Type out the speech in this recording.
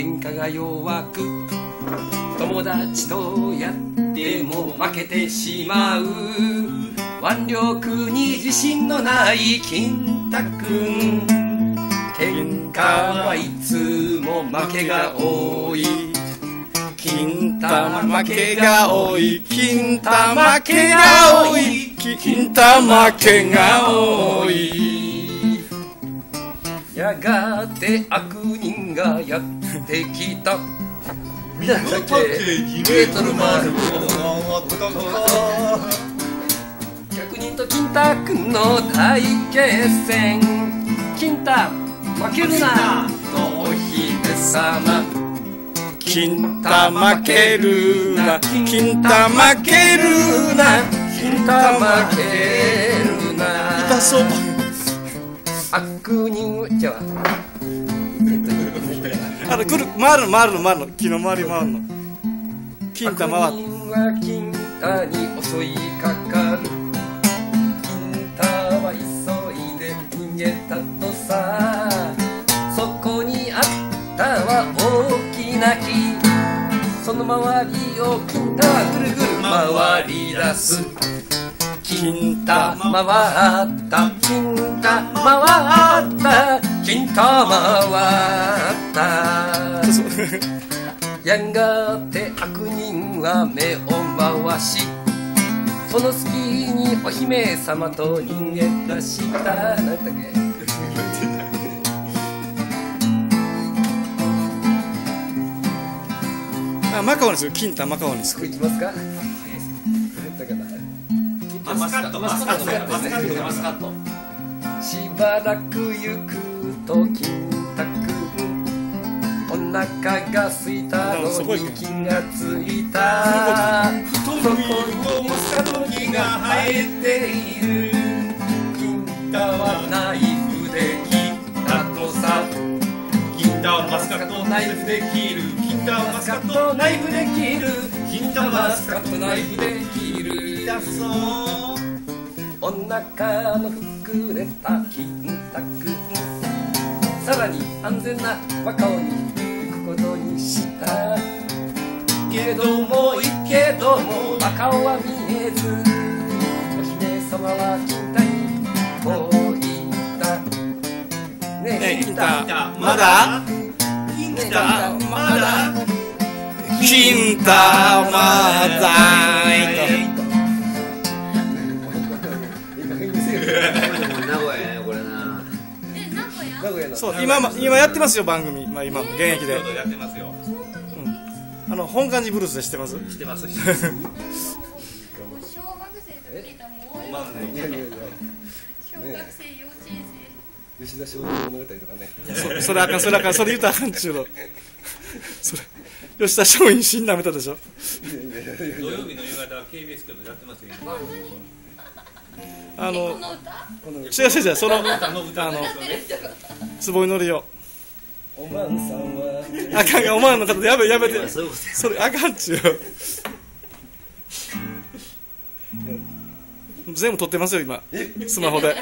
喧嘩が弱く友達とやっても負けてしまう。腕力に自信のない金太くん。喧嘩はいつも負けが多い。金玉けが多い。金玉けが多い。金玉けが多い。やがて悪人がやってきた。なんだっけメートルマル百人と金太くんの大決戦。金太負けるなとお姫様。金玉けるな金玉けるな金太負けるな。痛そう悪人じゃあ。あの来る回るの回るの回るの。木の周り回るの。金玉は悪人は金太に襲いかかる。金太は急いで逃げたとさ。そこにあったは大きな木。その周りを金太はぐるぐる回り出す金太回った。金太回った。金太回ったやがて悪人は目を回し。その隙にお姫様と逃げ出したなんだっけ？あマカオにする金玉マカオにす。るいきますか？だからマスカット。マスカット。マスカット。マスカットしばらく行くと金太くんお腹が空いたのすごいに気がついた。そこにモスカット木が生えている。金太はナイフで切ったとさ。金太はマスカット。ナイフで切る金太はマスカットナイフで切る。金太はマスカットナイフで切る。痛そうお腹の膨れた金太くんさらに安全なマカオに行くことにした。けどもいいけどもマカオは見えず。お姫様は金太にこう言った。ねねえ金太太まだ？金金太まだ金太まだいい加減にせよ名古屋やねこれなえ名古屋名古屋のそう今も今やってますよ番組、まあ、今現役で。やってますよあの本願寺ブルースで知ってますしてます。しもう小学生と聞いたらもう終わりいやいやいや小学生幼稚園吉田松陰物語とかね。そそれあかんそれあかん。それ言うたらあかんっちゅうの。それ吉田松陰死んだめたでしょ。土曜日の夕方は KBS 局やってますよ。今あの違う違う違うそのあの坪井のりを。おまんさんは。あかんがお前の方でやめやめて。それあかんっちゅう。全部撮ってますよ今。スマホで